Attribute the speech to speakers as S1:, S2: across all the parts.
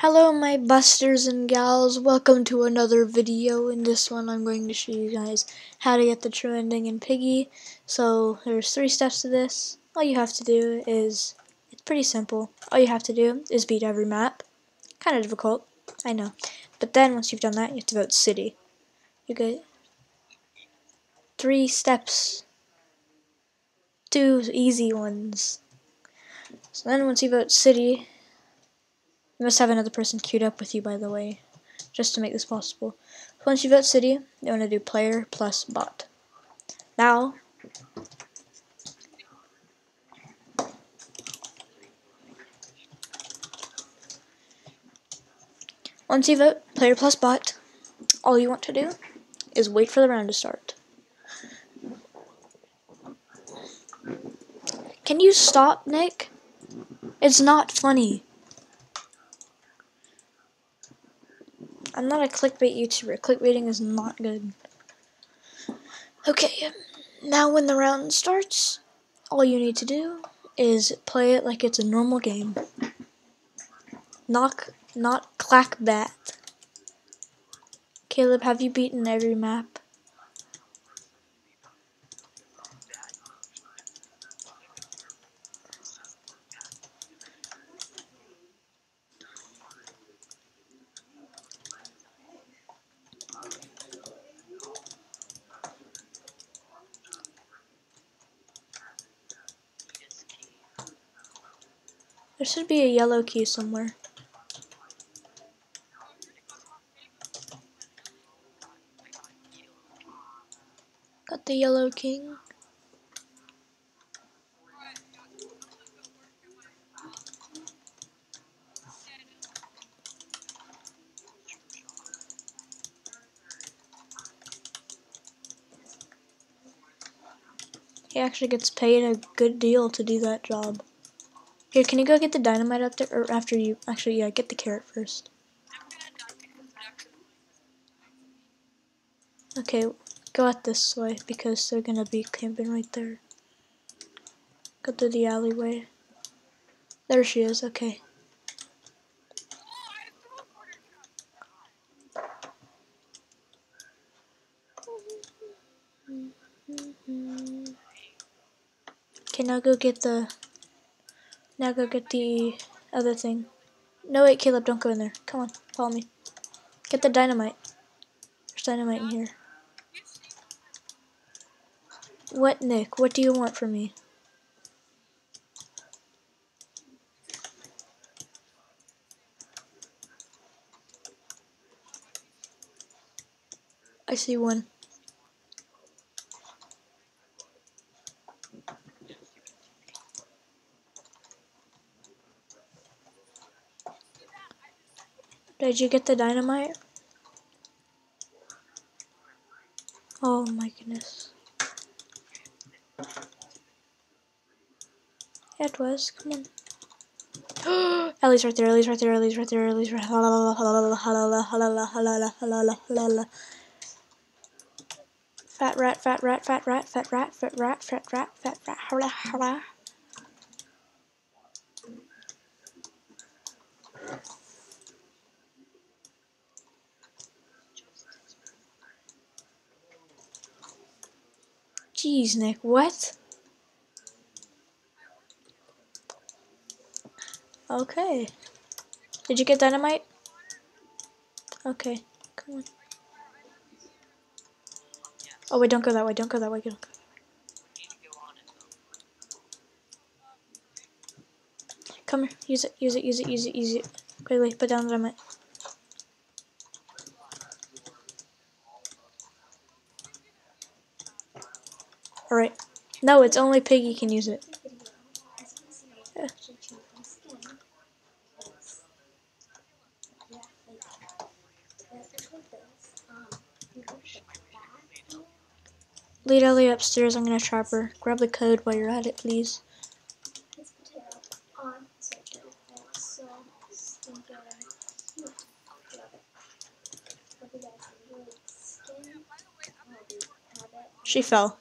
S1: Hello my busters and gals, welcome to another video. In this one I'm going to show you guys how to get the true ending in Piggy. So there's three steps to this. All you have to do is, it's pretty simple. All you have to do is beat every map. Kind of difficult, I know. But then once you've done that, you have to vote city. You get three steps. Two easy ones. So then once you vote city, you must have another person queued up with you, by the way, just to make this possible. So once you vote city, you want to do player plus bot. Now, once you vote player plus bot, all you want to do is wait for the round to start. Can you stop, Nick? It's not funny. I'm not a clickbait YouTuber. Clickbaiting is not good. Okay, um, now when the round starts, all you need to do is play it like it's a normal game. Knock, not clack bat. Caleb, have you beaten every map? There should be a yellow key somewhere. Got the yellow king. He actually gets paid a good deal to do that job. Here, can you go get the dynamite up there? Or after you, actually, yeah, get the carrot first. Okay, go out this way because they're gonna be camping right there. Go through the alleyway. There she is, okay. Okay, now go get the now go get the other thing. No, wait, Caleb, don't go in there. Come on, follow me. Get the dynamite. There's dynamite in here. What, Nick? What do you want from me? I see one. Did you get the dynamite? Oh my goodness. Yeah, it was. Come on. Ellie's right there, Ellie's right there, Ellie's right there, Ellie's right there. Fat rat, fat rat, fat rat, fat rat, fat rat, fat rat, fat rat. Jeez, Nick, what? Okay. Did you get dynamite? Okay, come on. Oh wait, don't go that way, don't go that way, don't go. Come here, use it, use it, use it, use it, use it. Quickly, put down the dynamite. Alright. No, it's only Piggy can use it. Lead Ellie upstairs, I'm gonna trap her. Grab the code while you're at it, please. She fell.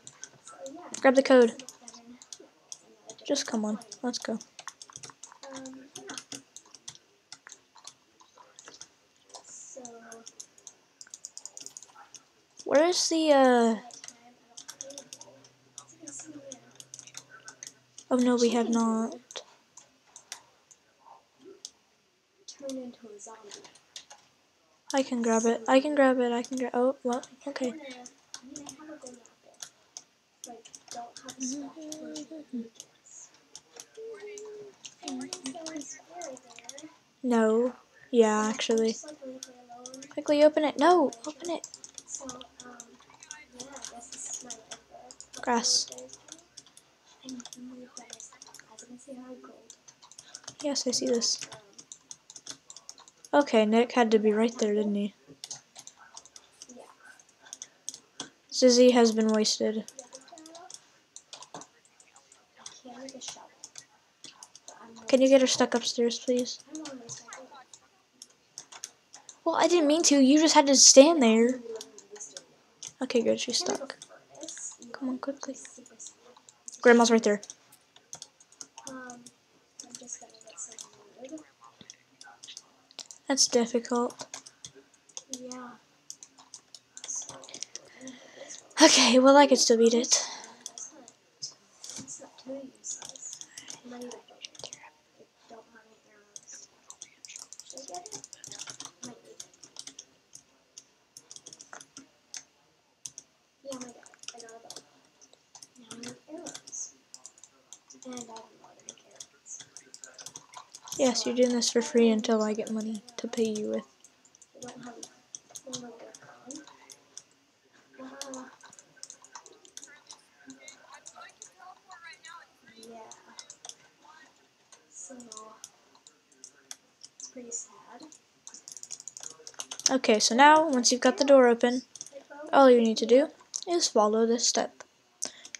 S1: Grab the code. Just come on. Let's go. Where is the, uh... Oh, no, we have not. I can grab it. I can grab it. I can grab... Oh, well, okay. No. Yeah, actually. Quickly open it. No, open it. Grass. Yes, I see this. Okay, Nick had to be right there, didn't he? Zizzy has been wasted.
S2: Can
S1: you get her stuck upstairs, please? Well, I didn't mean to. You just had to stand there. Okay, good. She's stuck. Come on, quickly. Grandma's right there. That's difficult.
S2: Yeah.
S1: Okay, well, I could still beat it.
S2: That's not, it's not too useless. Money that I don't have any arrows. Should I get it? Might need it. Yeah, I got it. I got a bow. Now I need arrows. And I don't know how to make arrows.
S1: Yes, you're doing this for free until I get money to pay you with. Okay, so now, once you've got the door open, all you need to do is follow this step.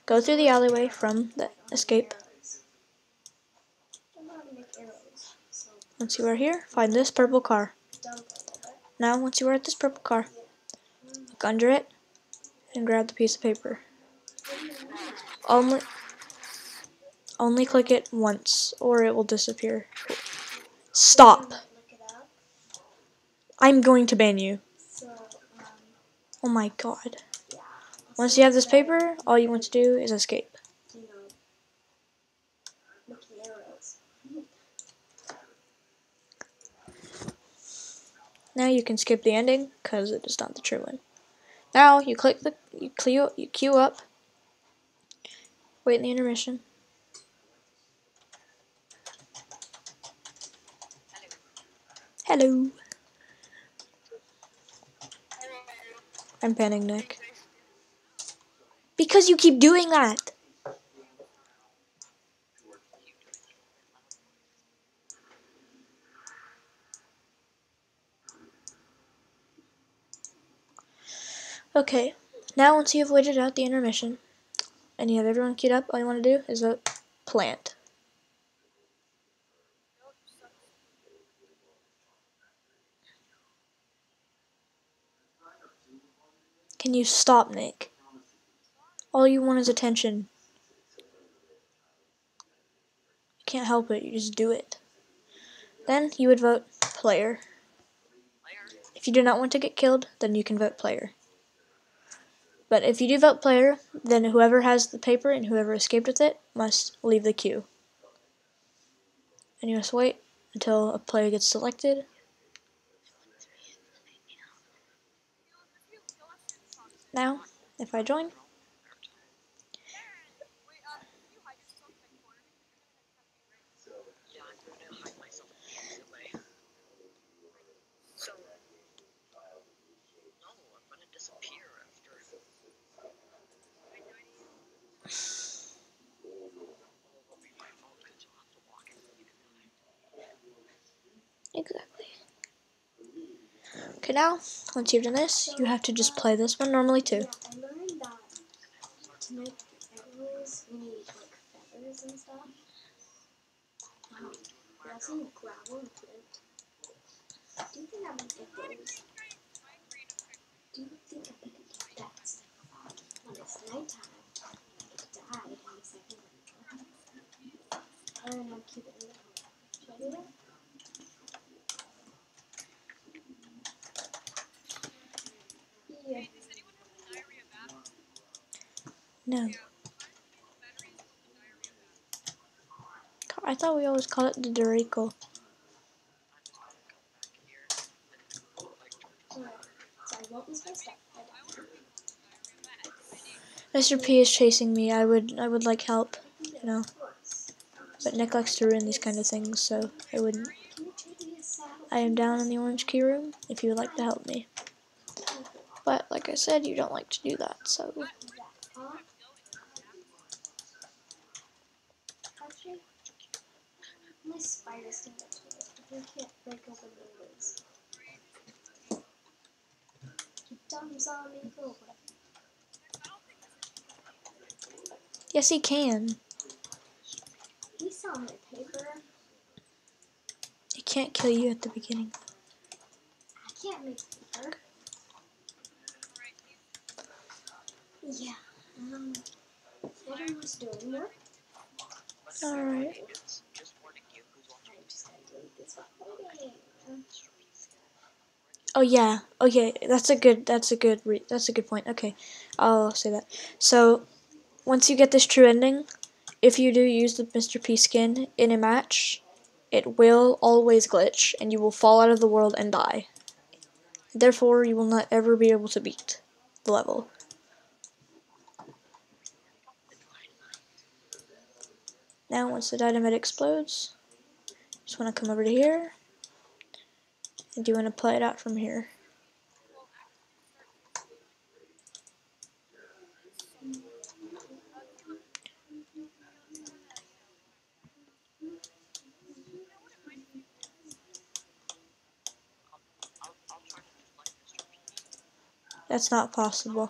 S1: Go through the alleyway from the escape.
S2: I'm not gonna make arrows, so
S1: Once you are here, find this purple car. Now, once you are at this purple car, look under it and grab the piece of paper. Only, only click it once, or it will disappear. Stop! I'm going to ban you. Oh my god. Once you have this paper, all you want to do is escape.
S2: You know, making arrows.
S1: Now you can skip the ending because it is not the true one. Now you click the you queue you queue up. Wait in the intermission. Hello. I'm panning Nick. Because you keep doing that. Okay, now once you have waited out the intermission and you have everyone queued up, all you want to do is vote plant. Can you stop, Nick? All you want is attention. You can't help it, you just do it. Then you would vote player. If you do not want to get killed, then you can vote player. But if you do vote player, then whoever has the paper and whoever escaped with it must leave the queue. And you must wait until a player gets selected. Now, if I join,
S3: Yeah, I'm gonna hide myself immediately. So, no, I'm gonna disappear after. It'll be my fault 'cause you'll have to walk and leave and hide.
S1: exactly. Okay, now, once you've done this, you have to just play this one normally too.
S2: Arrows, you need like feathers and stuff. Um, we also need gravel and flint. Do you think I would get those? Do you think I could get that when it's nighttime? I could die in a second. And then I'll keep it in the house. Should I do that? Yeah.
S1: No. I thought we always called it the Dorico. Mr. P is chasing me. I would I would like help, you know. But Nick likes to ruin these kind of things, so I wouldn't. I am down in the orange key room if you would like to help me. But like I said, you don't like to do that, so
S2: That, huh? Actually, my spiders can get to it, but they can't break open windows. You dumb zombie. Oh, whatever.
S1: yes, he can.
S2: He saw my paper.
S1: He can't kill you at the beginning.
S2: I can't make paper. Yeah. Um, everyone's doing work.
S1: All right.
S3: Just, just warning you who's watching.
S2: I'm just gonna delete this recording. Um,
S1: Oh yeah. Okay, that's a good. That's a good. That's a good point. Okay, I'll say that. So, once you get this true ending, if you do use the Mr. P skin in a match, it will always glitch, and you will fall out of the world and die. Therefore, you will not ever be able to beat the level. Now, once the dynamite explodes, just want to come over to here, and do you want to play it out from here. That's not possible.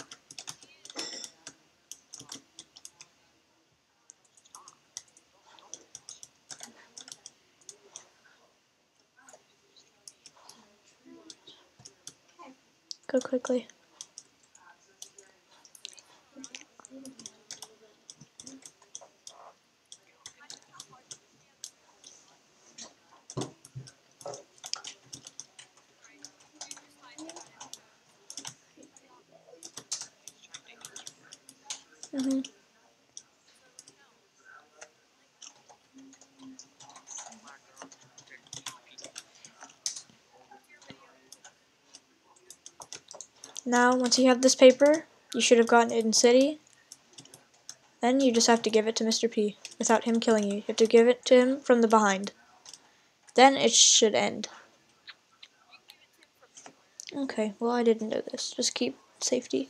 S1: Go quickly. Now, once you have this paper, you should have gotten it in city. Then you just have to give it to Mr. P without him killing you. You have to give it to him from the behind. Then it should end. Okay, well I didn't know this. Just keep safety.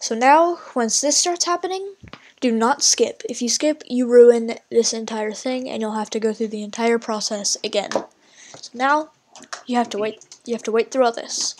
S1: So now, once this starts happening, do not skip. If you skip, you ruin this entire thing and you'll have to go through the entire process again. So now, you have to wait you have to wait through all this.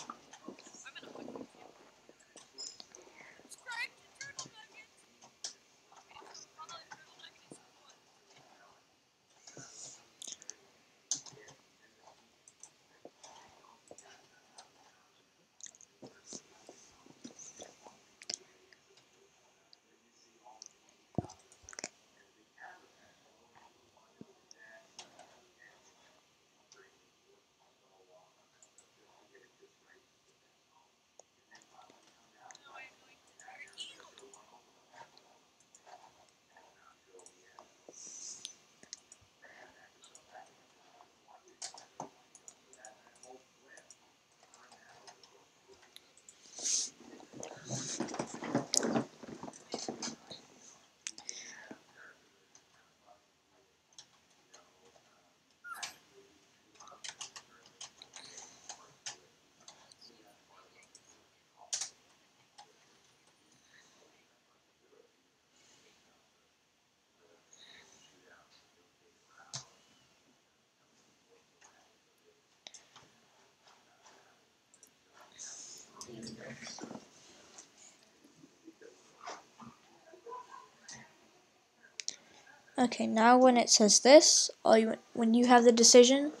S1: Okay, now when it says this, all you when you have the decision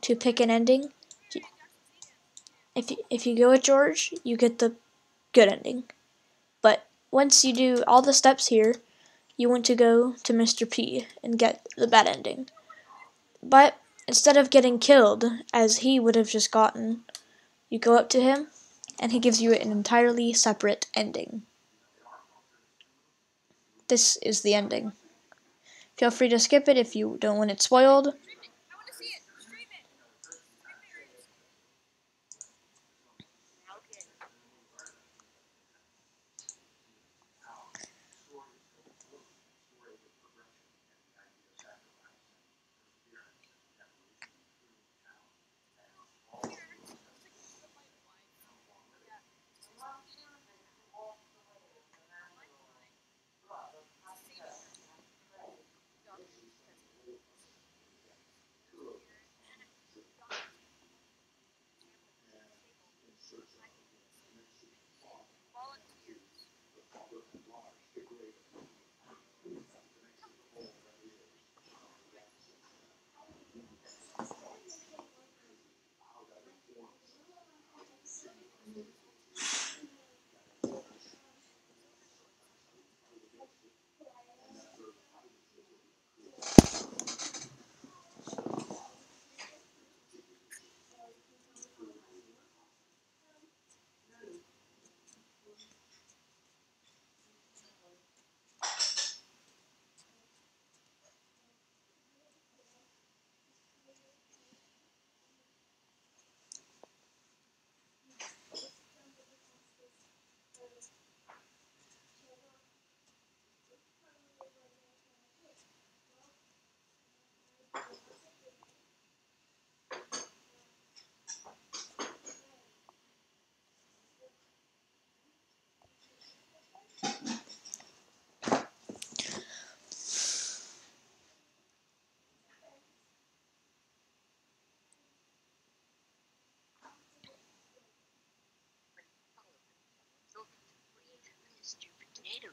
S1: to pick an ending, if you, if you go with George, you get the good ending. But once you do all the steps here, you want to go to Mr. P and get the bad ending. But instead of getting killed as he would have just gotten, you go up to him and he gives you an entirely separate ending. this is the ending. Feel free to skip it if you don't want it spoiled.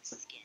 S4: Skin.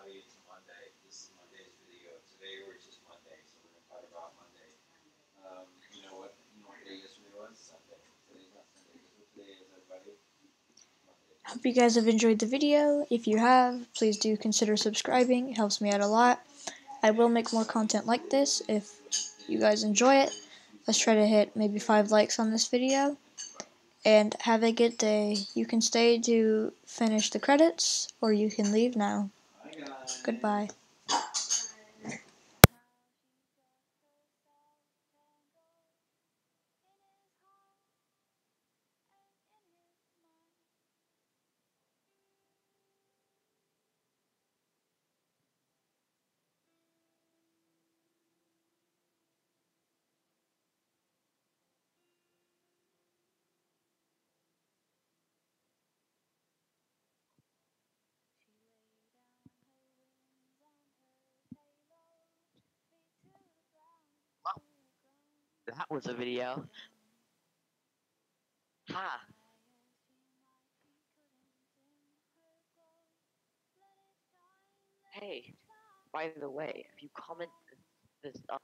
S5: Everybody. Monday. This is Monday's video. Today we're just Monday, so we're gonna talk about Monday. Um, you know what? You know what day yesterday was? Sunday. Today's not Sunday. Today is, everybody?
S1: Hope you guys have enjoyed the video. If you have, please do consider subscribing. It helps me out a lot. I will make more content like this if you guys enjoy it. Let's try to hit maybe five likes on this video. And have a good day. You can stay to finish the credits, or you can leave now. Goodbye.
S4: That was a video. Ha! Hey, by the way, if you comment this, this up